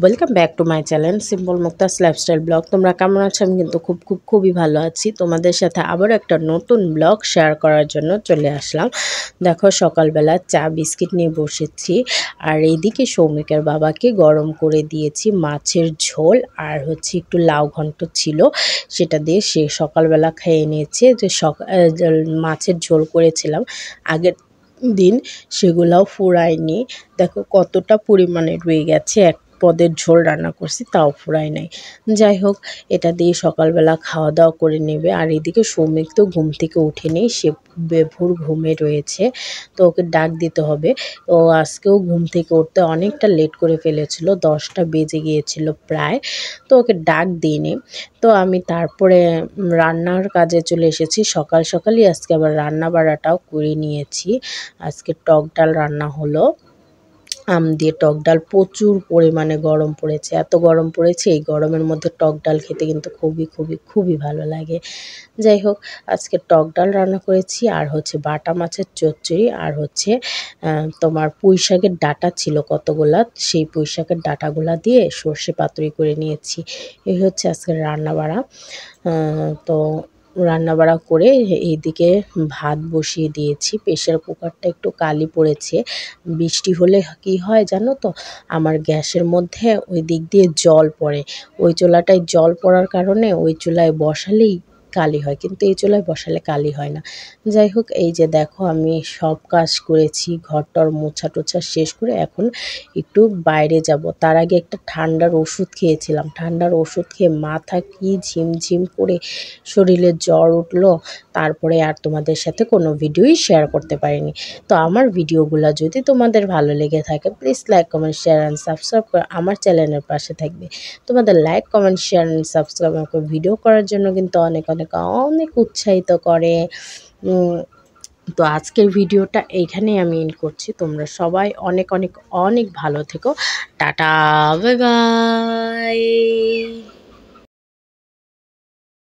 Welcome back to my channel simple Mukta's lifestyle blog তোমরা কেমন আছো? আমি কিন্তু খুব খুব, খুবই ভালো আছি। তোমাদের সাথে আবার একটা নতুন ব্লগ শেয়ার করার জন্য চলে আসলাম। দেখো, সকালবেলা চা, বিস্কিট নিয়ে বসেছি। আর এইদিকে সৌমিকের বাবাকে গরম করে দিয়েছি মাছের ঝোল। আর হচ্ছে একটু লাউ ঘন্ট ছিল, সেটা দিয়ে সে সকালবেলা খেয়ে নিয়েছে। যে সকাল মাছের ঝোল করেছিলাম, আগের দিন সেগুলাও ফুরায়নি। দেখো, কতটা পরিমাণে রয়ে গেছে। এক পদের ঝোল রান্না করছি, তাও ফুরাই নাই। যাই হোক, এটা দিয়ে সকালবেলা খাওয়া দাওয়া করে নেবে। আর এদিকে সৌমিক তো ঘুম থেকে উঠেনি সে বেভুর ঘুমে রয়েছে, তো ওকে ডাক দিতে হবে। ও আজকেও ঘুম থেকে উঠতে অনেকটা লেট করে ফেলেছিল, দশটা বেজে গিয়েছিল প্রায়, তো ওকে ডাক দিইনি। তো আমি তারপরে রান্নার কাজে চলে এসেছি। সকাল সকালই আজকে আবার রান্না বাড়াটাও করে নিয়েছি। আজকে টক ডাল রান্না হলো। আম দিয়ে টক ডাল প্রচুর পরিমাণে গরম পড়েছে। এত গরম পড়েছে, এই গরমের মধ্যে টক ডাল খেতে কিন্তু খুবই খুবই খুবই ভালো লাগে। যাই হোক, আজকে টক ডাল রান্না করেছি, আর হচ্ছে বাটা মাছের চচ্চড়ি, আর হচ্ছে তোমার পুঁই শাকের ডাটা ছিল কতগুলা, সেই পুঁই শাকের ডাটাগুলা দিয়ে সর্ষে পাতুরি করে নিয়েছি। এই হচ্ছে আজকের রান্না বাড়া তো রান্নাবাড়া করে এইদিকে ভাত বসিয়ে দিয়েছি। প্রেশার কুকারটা একটু কালি পড়েছে। বৃষ্টি হলে কি হয় জানো তো? আমার গ্যাসের মধ্যে ওই দিক দিয়ে জল পড়ে। ওই চুলাটায় জল পড়ার কারণে ওই চুলায় বসালেই কালি হয়, কিন্তু এই চুলায় বসালে কালি হয় না। যাই হোক, এই যে দেখো, আমি সব কাজ করেছি, ঘরটর মোছা টোছা শেষ করে এখন একটু বাইরে যাব। তার আগে একটা ঠান্ডার ওষুধ খেয়েছিলাম। ঠান্ডার ওষুধ খেয়ে মাথা কি ঝিমঝিম করে শরীরে জ্বর উঠল তারপরে আর তোমাদের সাথে কোনো ভিডিওই শেয়ার করতে পারিনি। তো আমার ভিডিওগুলো যদি তোমাদের ভালো লেগে থাকে please like comment share and subscribe করে আমার চ্যানেলের পাশে থাকবে। তোমাদের like comment share and subscribe আমাকে ভিডিও করার জন্য কিন্তু অনেক অনেক অনেক উৎসাহিত করে। তো আজকের ভিডিওটা এইখানেই আমি এন্ড করছি। তোমরা সবাই অনেক অনেক অনেক ভালো থেকো। Tata bye bye